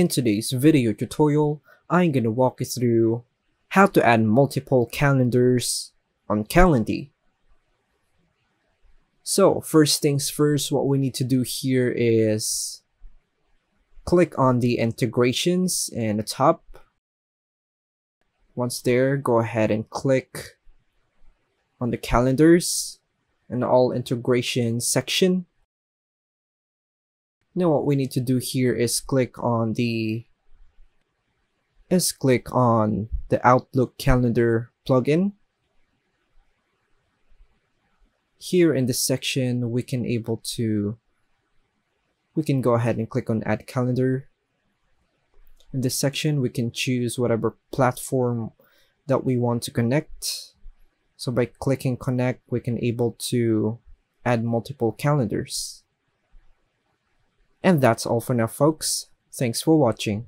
In today's video tutorial, I'm gonna walk you through how to add multiple calendars on Calendly. So first things first, what we need to do here is click on the integrations in the top. Once there, go ahead and click on the calendars and all integrations section. Now what we need to do here is click on the is click on the Outlook calendar plugin. Here in this section we can able to we can go ahead and click on add calendar. In this section we can choose whatever platform that we want to connect. So by clicking connect we can able to add multiple calendars. And that's all for now folks. Thanks for watching.